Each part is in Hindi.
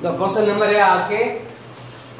क्वेश्चन नंबर है आपके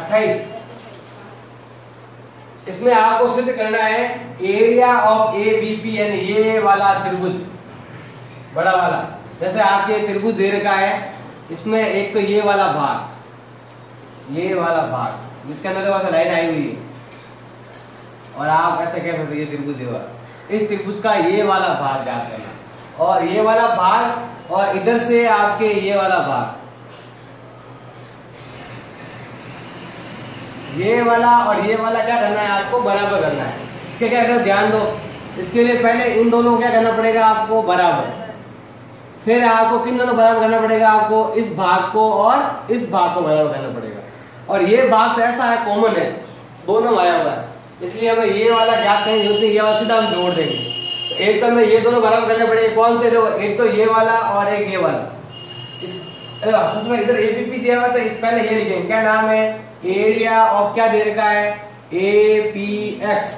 28 इसमें आपको सिद्ध करना है area of A B P N ये वाला त्रिभुज, बड़ा वाला। जैसे आपके त्रिभुज दे रखा है, इसमें एक तो ये वाला भाग, ये वाला भाग, जिसके अंदर देखो लाइन आई हुई है। और आप ऐसे कह सकते ये त्रिभुज देवा। इस त्रिभुज का ये वाला भाग याद करना और ये वाला भाग, और इधर से आपके ये वाला भाग। ये वाला और ये वाला क्या करना है? आपको बराबर करना है। इसके क्या करना ध्यान दो। इसके लिए पहले इन दोनों को क्या करना पड़ेगा? आपको बराबर। फिर आपको किन दोनों बराबर करना पड़ेगा? आपको इस भाग को और इस भाग को बराबर करना पड़ेगा। और ये भाग तो ऐसा है कॉमन है। दोनों आया हुआ है इसलिए हमें ये वाला ज्ञात करने ज़रूरत ये वाला सीधा हम जोड़ देंगे। तो एक तो हमें ये दोनों बराबर करने पड़ेंगे। कौन से दो? एक तो ये वाला और एक ये वाला। इस सबसे इधर एपीपी दिया हुआ तो पहले ये लिखेंगे। क्या नाम है? एरिया ऑफ़ क्या दे रखा है? ए पी एक्स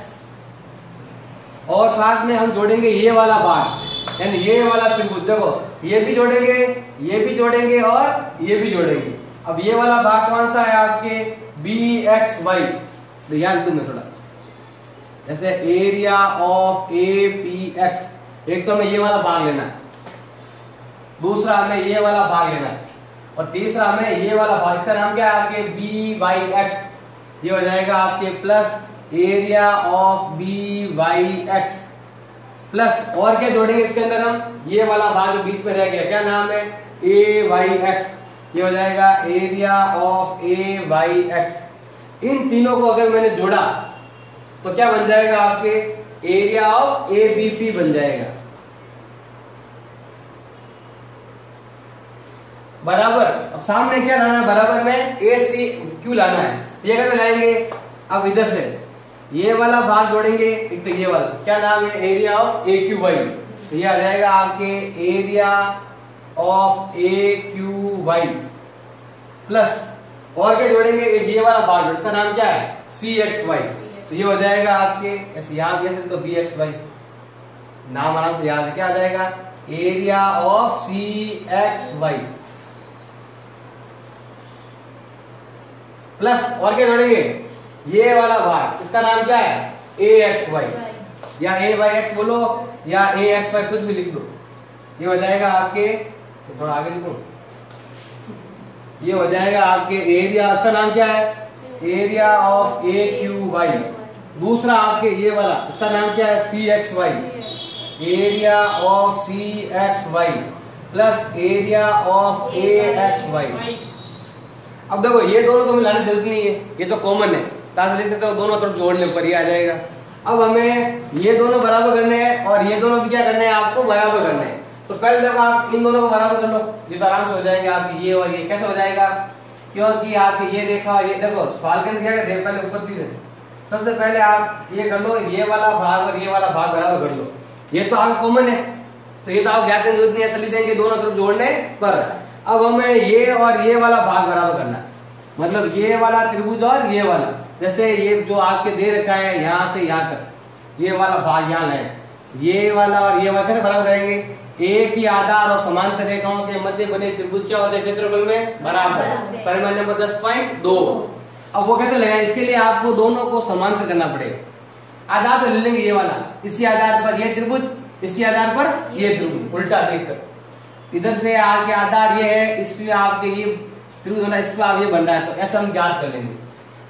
और साथ में हम जोड़ेंगे ये वाला भाग यानी ये वाला त्रिभुज. देखो, ये भी जोड़ेंगे, ये भी जोड़ेंगे और ये भी जोड़ेंगे. अब ये वाला भाग कौन सा है आपके? बी एक्स वाई ध्यान तुम्हें थोड़ा. जैसे area of A P X एक तो हमें ये वाला भाग लेना है. दूसरा हमें ये वाला भाग लेना है. और तीसरा हमें ये वाला भाग, इसका नाम क्या है आपके? बी वाई एक्स ये हो जाएगा आपके plus area of B Y X plus और क्या जोड़ेंगे इसके अंदर हम? ये वाला भाग जो बीच में रह गया, क्या नाम है? ए वाई एक्स ये हो जाएगा area of A Y X इन तीनों को अगर मैंने जोड़ा तो क्या बन जाएगा आपके? Area of A B P बन जाएगा। बराबर। अब सामने क्या लाना है? बराबर में ए सी क्यू लाना है। ये कैसे लाएँगे? अब इधर से। ये वाला भाग जोड़ेंगे, एक तो ये वाला। क्या नाम है? Area of A Q Y तो ये आ जाएगा आपके area of A Q Y plus और क्या जोड़ेंगे? एक ये वाला भाग इसका नाम क्या है? सी एक्स वाई तो ये हो जाएगा आपके, ऐसे यहाँ भी ऐसे तो बी एक्स वाई नाम आराम से याद है। क्या आ जाएगा? Area of C X Y plus और क्या जोड़ेंगे? ये वाला भाग इसका नाम क्या है? ए एक्स वाई या ए वाई एक्स बोलो या ए एक्स वाई कुछ भी लिख दो। ये हो जाएगा आपके तो थोड़ा आगे लिखो। ये हो जाएगा आपके एरिया इसका नाम क्या है? Area of A Q Y दूसरा आपके ये वाला इसका नाम क्या है? C X Y area of C X Y plus area of A X Y अब देखो, ये दोनों तो मिलाने ज़रूरत नहीं है। ये तो कॉमन है। तासली से तो दोनों तरफ़ जोड़ने पर ही आ जाएगा। अब हमें ये दोनों बराबर करने हैं और ये दोनों भी क्या करने हैं? आपको बराबर करने हैं। तो पहले देखो, आप इन दोनों को बराबर कर लो। ये तो आराम से हो जाएँगे। आप ये और ये, कैसे हो जाएगा? क्योंकि आपकी ये रेखा, ये देखो सवाल के क्या पहले ऊपर थी सबसे पहले आप ये कर लो, ये वाला भाग और ये वाला भाग बराबर कर लो। ये तो आपका कॉमन है। तो ये तो आप ज्ञात ज़रूरत नहीं है चली देंगे दोनों तरफ़ जोड़ने पर। अब हमें ये और ये वाला भाग बराबर करना है। मतलब ये वाला त्रिभुज और ये वाला। जैसे ये जो आपके दे रखा है यहाँ से यहाँ तक। ये वाला भाग यहाँ लाए ये वाला और ये वाला कैसे बराबर करेंगे? एक ही आधार और समांतर रेखाओं के मध्य बने त्रिभुज क्या होते हैं क्षेत्रफल में बराबर परिमाण नंबर दस पॉइंट दो। अब वो कैसे लगाए? इसके लिए आपको दोनों को समांतर करना पड़ेगा। आधार तो ले लेंगे ये वाला। इसी आधार पर ये त्रिभुज इसी आधार पर ये त्रिभुज। उल्टा देखकर इधर से आगे आधार ये है, इस पे आपके ये त्रिभुज बना इस पे आप ये बन रहा है तो ऐसा हम ज्ञात कर लेंगे।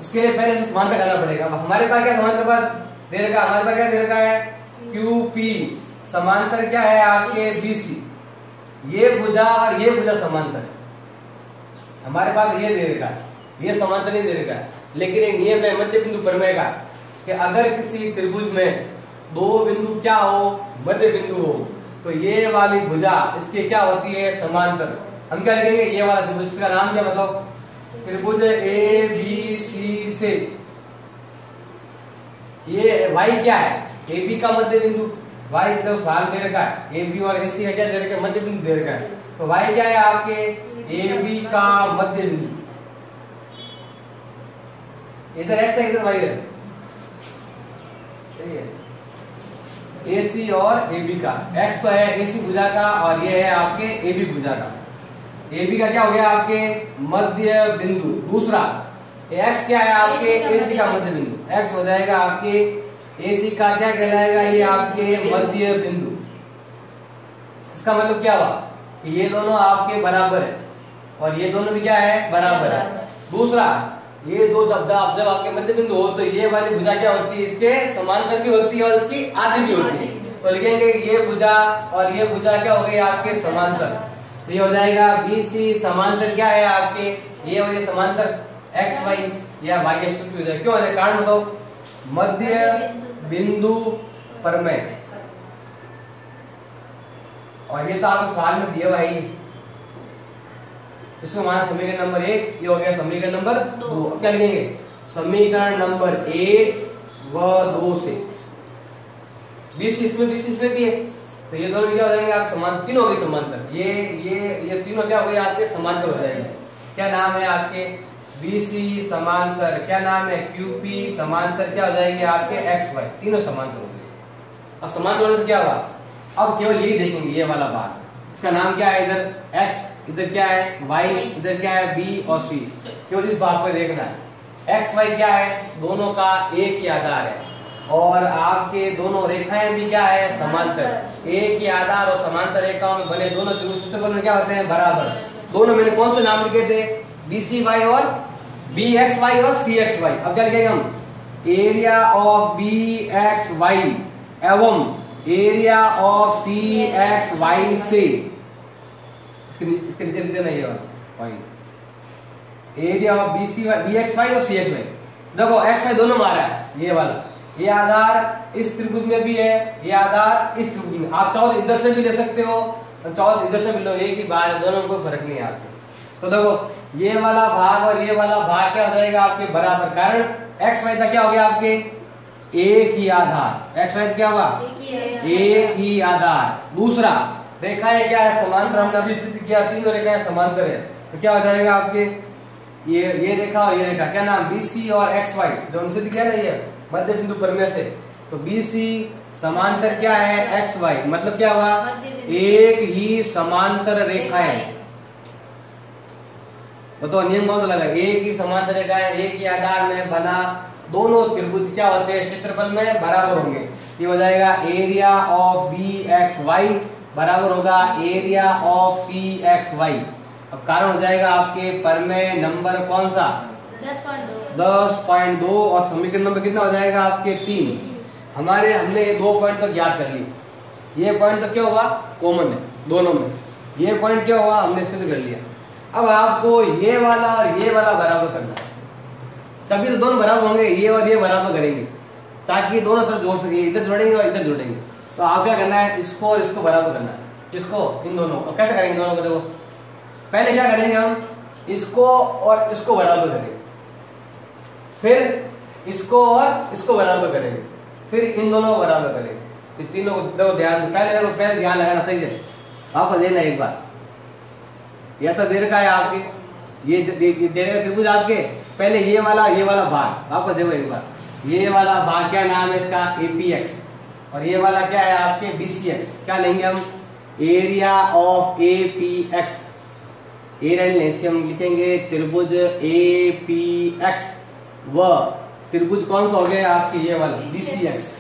उसके लिए पहले समांतर करना पड़ेगा। हमारे पास क्या समांतर पर दे रखा, हमारे पास क्या दे रखा है? क्यू पी समांतर क्या है आपके? बीसी ये भुजा और ये भुजा समांतर हमारे पास ये दे रखा है। ये समांतर नहीं दे रखा है। लेकिन एक नियम है मध्य बिंदु प्रमेय का, कि अगर किसी त्रिभुज में दो बिंदु क्या हो मध्य बिंदु हो तो ये वाली भुजा, इसके क्या होती है? समांतर। हम क्या लिखेंगे? ये वाला त्रिभुज का नाम क्या बताओ? त्रिभुज ए, बी, सी, से। ये वाई क्या है? ए, बी का मध्य बिंदु वाई की तरफ़ सवाल दे रखा है। ए, बी और ए, सी का क्या दे रखा है? मध्य बिंदु दे रखा है। तो वाई क्या है आपके? ए, बी का मध्य बिंदु इधर एक्स है, इधर वाई है। सही है? ए सी और ए बी का। एक्स तो है ए सी भुजा का और ये है आपके ए बी भुजा का। ए बी का क्या हो गया आपके मध्य बिंदु दूसरा। एक्स क्या है आपके ए सी का मध्य बिंदु। एक्स हो जाएगा आपके ए सी का क्या कहलाएगा ये आपके मध्य बिंदु। इसका मतलब क्या हुआ? कि ये दोनों आपके बराबर है। और ये दोनों भी क्या है? बराबर है। दूसरा ये दो जब जब जब आपके मध्य बिंदु हो तो ये वाली भुजा क्या होती है? इसके समांतर भी होती है और इसकी आधी भी होती है। तो लिखेंगे ये भुजा और ये भुजा क्या हो गई आपके समांतर। तो ये हो जाएगा बी सी समांतर क्या है आपके? ये हो गए समांतर। एक्स वाई या वाई हो जाए क्यों? हो जाए कारण बताओ। मध्य बिंदु पर में और ये तो आपको सवाल में दिया भाई। इसको हमारा समीकरण नंबर एक, ये हो गया समीकरण नंबर दो। क्या लिखेंगे? समीकरण नंबर एक व दो से। बीस इसमें बीस इसमें भी है। तो ये दोनों क्या हो जाएँगे? आप समान, तीन हो गए समांतर। ये ये ये तीनों क्या हो गए आपके समांतर हो जाएँगे। क्या नाम है आपके? बीसी समांतर। क्या नाम है? क्यूपी समांतर। क्या हो जाएँगे आपके? X Y. तीनों समांतर हो गए। अब समांतर होने से क्या हुआ? अब केवल यही देखेंगे, ये वाला भाग इसका नाम क्या है इधर? एक्स। इधर क्या है? वाई इधर क्या है? बी और सी केवल इस भाग को देखना है। एक्स वाई क्या है? दोनों का एक ही आधार है। और आपके दोनों रेखाएँ भी क्या है? समांतर। एक ही आधार और समांतर रेखाओं में बने दोनों त्रिभुज में क्या होते हैं? बराबर। दोनों मैंने कौन से नाम लिखे थे? बी सी वाई और बी एक्स वाई और सी एक्स वाई अब क्या लिखेंगे हम? Area of B X Y एवं area of C X Y से। इसके इसके नीचे लिख देना ये वाला। Point area of B C B X Y और सी एक्स वाई देखो एक्स वाई दोनों मारा है ये वाला। ये आधार इस त्रिभुज में भी है ये आधार इस त्रिभुज में। आप चाहो तो इधर से भी ले सकते हो और चाहो तो इधर से भी लो एक ही है दोनों में कोई फ़र्क नहीं है आपको। तो देखो ये वाला भाग और ये वाला भाग क्या हो जाएगा आपके बराबर। कारण एक्स वाई का क्या हो गया आपके? एक ही आधार। एक्स वाई क्या हुआ? एक ही है एक ही आधार। दूसरा रेखाएँ क्या है समांतर हमने अभी सिद्ध किया तीनों रेखाएँ समांतर है तो क्या हो जाएगा आपके? ये ये रेखा और ये रेखा क्या नाम? बीसी और एक्स वाई जो हमने सिद्ध किया ना ये मध्य बिंदु परमे से। तो बीसी समांतर क्या है? एक्स वाई मतलब क्या हुआ? एक ही समांतर रेखाएँ बताओ नियम कौन सा लगा एक ही समांतर रेखा है एक ही आधार में बना दोनों त्रिभुज क्या होते हैं? क्षेत्रफल में बराबर होंगे। ये हो जाएगा area of B X Y बराबर होगा area of C X Y अब कारण हो जाएगा आपके परमेय नंबर कौन सा? दस पॉइंट दो। दस पॉइंट दो और समीकरण नंबर कितना हो जाएगा आपके तीन? हमारे हमने ये दो पॉइंट तो ज्ञात कर लिए। ये पॉइंट तो क्या हुआ? कॉमन है दोनों में। ये पॉइंट क्या हुआ? हमने सिद्ध कर लिया। अब आपको ये वाला और ये वाला बराबर करना है। तभी तो दोनों बराबर होंगे ये और ये बराबर करेंगे। ताकि दोनों तरफ़ जोड़ सके इधर जोड़ेंगे और इधर जोड़ेंगे। तो आप क्या करना है? इसको और इसको बराबर करना है। इसको, इन दोनों को। कैसे करेंगे दोनों को देखो। पहले क्या करेंगे हम? इसको और इसको बराबर करेंगे। फिर इसको और इसको बराबर करेंगे। फिर इन दोनों को बराबर करेंगे। फिर तीनों को देखो, ध्यान पहले देखो, पहले ध्यान लगाना सही है आपको देना एक बार। ये ऐसा दे रखा है आपके। ये दे- दे त्रिभुज आपके। पहले ये वाला ये वाला भाग। आपको देखो एक बार। ये वाला भाग क्या नाम है इसका? एपीएक्स और ये वाला क्या है आपके बीसीएक्स क्या लेंगे हम? एरिया ऑफ़ एपीएक्स एरिया नहीं इसके हम लिखेंगे त्रिभुज ए पी एक्स व त्रिभुज कौन सा हो गया आपकी ये वाला? बीसीएक्स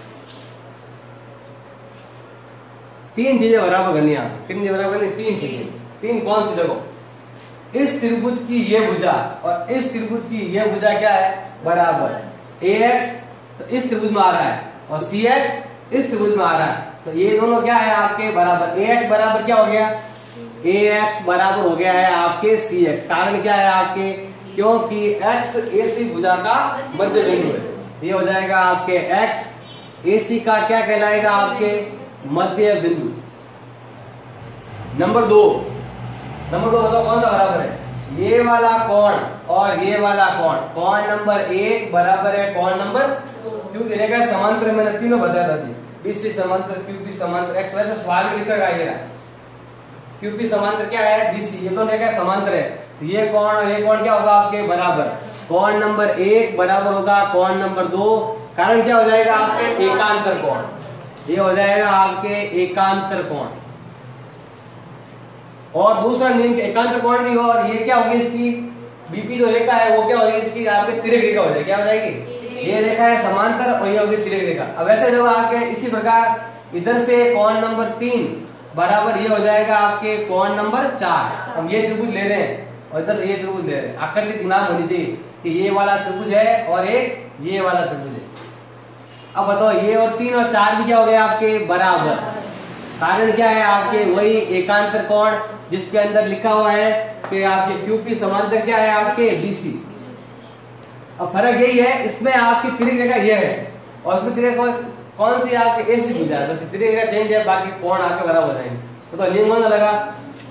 तीन चीज़ें बराबर करनी है कितनी बराबर करनी तीन चीज़ें। तीन। कौन सी देखो इस त्रिभुज की ये भुजा और इस त्रिभुज की ये भुजा क्या है? बराबर। ए एक्स तो इस त्रिभुज में आ रहा है। और सी एक्स इस त्रिभुज में आ रहा है तो ये दोनों क्या है आपके? बराबर। ए एक्स बराबर क्या हो गया? ए एक्स बराबर हो गया है आपके सी एक्स कारण क्या है आपके? क्योंकि एक्स ए सी भुजा का मध्य बिंदु है। ये हो जाएगा आपके एक्स ए सी का क्या कहलाएगा आपके? मध्य बिंदु। नंबर दो। नंबर दो बताओ, कौन सा बराबर है? ये वाला कोण और ये वाला कोण। कोण नंबर एक बराबर है कोण नंबर? क्योंकि रेखा समांतर मैंने तीनों बताया था बीसी समांतर क्यूपी समांतर एक्स वैसे सवाल में लिखा गया क्यूपी समांतर क्या है? बीसी ये तो रेखा समांतर है। तो ये कोण और ये कोण क्या होगा आपके? बराबर। कोण नंबर एक बराबर होगा कोण नंबर दो? कारण क्या हो जाएगा आपके? एकांतर कोण। ये हो जाएगा आपके एकांतर कोण। और दूसरा नियम एकांत कोण भी हो, और ये क्या होगी इसकी? बीपी जो रेखा है, वो क्या होगी इसकी? आपके तिरक रेखा हो जाएगी। क्या हो जाएगी? ये रेखा है समांतर और ये होगी तिरक रेखा। अब ऐसे देखो आपके इसी प्रकार इधर से कोण नंबर तीन बराबर ये हो जाएगा आपके कोण नंबर चार। हम ये त्रिभुज ले रहे हैं और इधर ये त्रिभुज ले रहे हैं। आकृति नाम होनी चाहिए कि ये वाला त्रिभुज है और एक ये वाला त्रिभुज है। अब बताओ ये और तीन और चार भी क्या हो गए आपके? बराबर। कारण क्या है आपके? वही एकांतर कोण जिसके अंदर लिखा हुआ है कि आपके क्यू की समांतर क्या है आपके बीसी अब फ़र्क यही है इसमें आपकी त्रिक रेखा ये है। और इसमें त्रिक कौन कौन सी आपके ए सी भुजा बस त्रिक रेखा चेंज है बाकी कोण आपके बराबर हो? जाएँगे तो, तो नियम कौन सा लगा?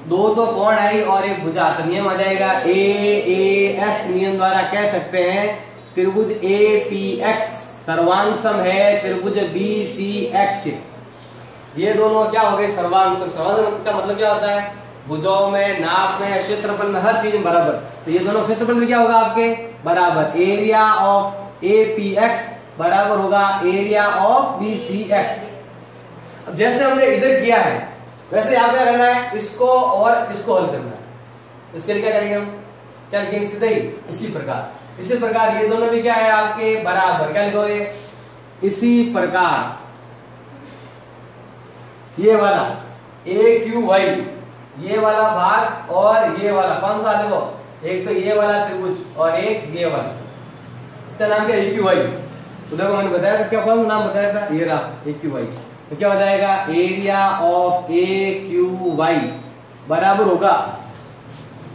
दो तो कोण आई और एक भुजा तो नियम आ जाएगा ए ए एस नियम द्वारा कह सकते हैं त्रिभुज ए पी एक्स सर्वांग है त्रिभुज बी सी एक्स के। ये दोनों क्या हो गए? सर्वांग सम का मतलब क्या होता है? भुजाओं में नाप में, क्षेत्रफल में हर चीज़ में बराबर। तो ये दोनों क्षेत्रफल में क्या होगा आपके? बराबर। Area of A P X बराबर होगा area of B C X अब जैसे हमने इधर किया है, वैसे यहाँ पे करना है, इसको और इसको हल करना है। इसके लिए क्या करेंगे हम? क्या लिखेंगे सीधे ही? इसी प्रकार। इसी प्रकार ये दोनों भी क्या है आपके? बराबर। क्या लिखोगे? इसी प्रकार। ये वाला ए क्यू वाई ये वाला भाग और ये वाला कौन सा देखो? एक तो ये वाला त्रिभुज और एक ये वाला। इसका नाम क्या? ए क्यू वाई देखो मैंने बताया था क्या कौन नाम बताया था? ये रहा ए क्यू वाई तो क्या हो जाएगा? Area of A Q Y बराबर होगा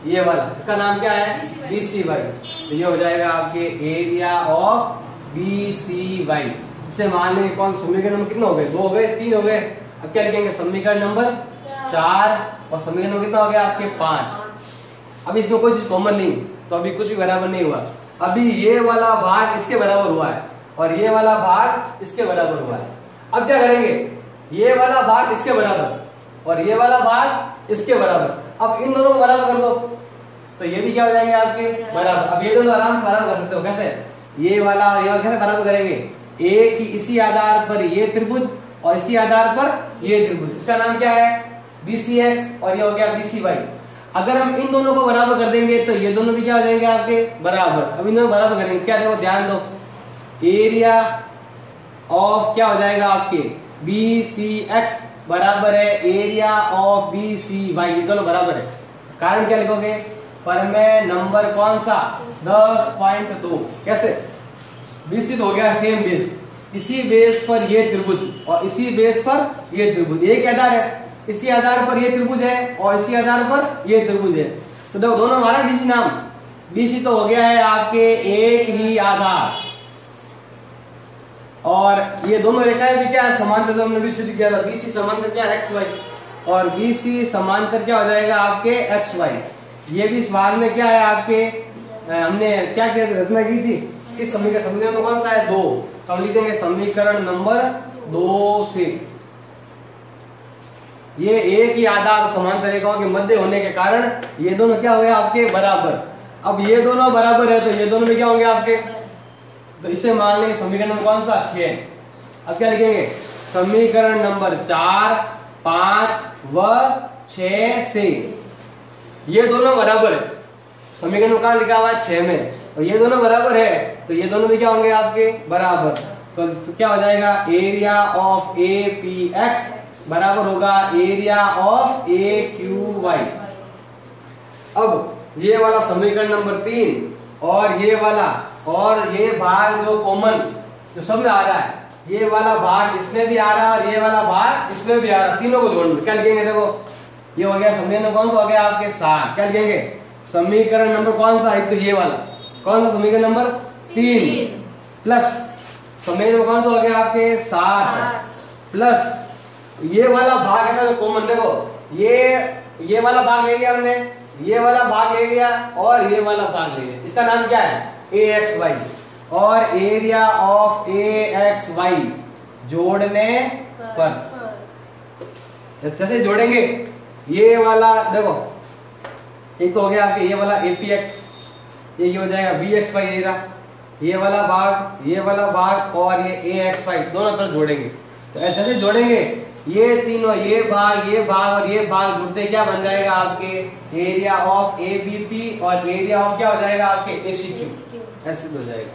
ये वाला। इसका नाम क्या है? बी सी वाई तो ये हो जाएगा आपके area of B C Y इसे मान लेंगे कौन? समीकरण नंबर कितने हो गए? दो हो गए तीन हो गए। अब क्या लिखेंगे? समीकरण नंबर चार और समीकरण नंबर कितना हो गया आपके पाँच। अभी इसमें कोई चीज़ कॉमन नहीं तो अभी कुछ भी बराबर नहीं हुआ। अभी ये वाला भाग इसके बराबर हुआ है, और ये वाला भाग इसके बराबर हुआ है। अब क्या करेंगे? ये वाला भाग इसके बराबर, और ये वाला भाग इसके बराबर। अब इन दोनों को बराबर कर दो। तो ये भी क्या हो जाएँगे आपके? बराबर। अब ये दोनों आराम से बराबर कर सकते हो, कैसे? ये वाला और ये वाला कैसे बराबर करेंगे? ए की इसी आधार पर ये त्रिभुज, और इसी आधार पर ये त्रिभुज। इसका नाम क्या है? बीसीएक्स और ये हो गया बीसीवाई अगर हम इन दोनों को बराबर कर देंगे तो ये दोनों भी क्या हो जाएँगे आपके? बराबर। अब इन दोनों बराबर करेंगे। क्या देखो, ध्यान दो। एरिया ऑफ़ क्या हो जाएगा आपके? एक्स बराबर है एरिया ऑफ़ वाई ये दोनों बराबर है। कारण क्या लिखोगे? पर में नंबर कौन सा? दस पॉइंट दो। कैसे? बी सी तो हो गया सेम बेस इसी बेस पर ये त्रिभुज और इसी बेस पर ये त्रिभुज। एक आधार है। इसी आधार पर ये त्रिभुज है और इसी आधार पर ये त्रिभुज है। तो देखो, दोनों हमारा बीसी नाम। बीसी तो हो गया है आपके एक ही आधार। और ये दोनों रेखाएँ भी क्या है? समांतर तो हमने बीसी किया था बीसी समांतर क्या एक्स वाई और बीसी समांतर क्या हो जाएगा आपके एक्स वाई ये भी सवाल में क्या है आपके हमने क्या क्या रचना की थी? इस समीकरण समीकरण में कौन सा है? दो। तो हम लिखेंगे समीकरण नंबर दो से। ये एक ही आधार समांतर रेखाओं के मध्य होने के कारण ये दोनों क्या हो गए आपके बराबर। अब ये दोनों बराबर है तो ये दोनों भी क्या होंगे आपके? तो इसे मान लेंगे समीकरण नंबर कौन सा? छह। अब क्या लिखेंगे? समीकरण नंबर चार पाँच व छ से। ये दोनों बराबर है। समीकरण कहा लिखा हुआ है? छह में। और ये दोनों बराबर है तो ये दोनों भी क्या होंगे आपके? बराबर। तो, तो क्या हो जाएगा? Area of A P X बराबर होगा area of A Q Y अब ये वाला समीकरण नंबर तीन और ये वाला और ये भाग जो कॉमन जो सब में आ रहा है ये वाला भाग इसमें भी आ रहा है और ये वाला भाग इसमें भी आ रहा। है तीनों को जोड़ क्या लिखेंगे देखो? ये हो गया समीकरण कौन सा? हो गया आपके सात क्या लिखेंगे? समीकरण नंबर कौन सा? एक तो ये वाला। कौन सा समीकरण नंबर? तीन। प्लस। समीकरण कौन सा हो गया आपके सात। प्लस। ये वाला भाग है जो कॉमन देखो, ये ये वाला भाग ले लिया हमने, ये वाला भाग ले लिया और ये वाला भाग ले लिया। इसका नाम क्या है? ए एक्स वाई और area of A X Y जोड़ने पर। जैसे जोड़ेंगे, ये वाला, देखो, एक तो हो गया आपके ये वाला एपी एक्स ये हो जाएगा बी एक्स वाई एरिया ये वाला भाग, ये वाला भाग और ये ए एक्स वाई दोनों तरफ़ जोड़ेंगे। तो जैसे जोड़ेंगे ये तीनों ये भाग ये भाग और ये भाग जुड़ते क्या बन जाएगा आपके area of A B P और एरिया ऑफ़ क्या हो जाएगा आपके ए सी क्यू ACQ ऐसे हो जाएगा।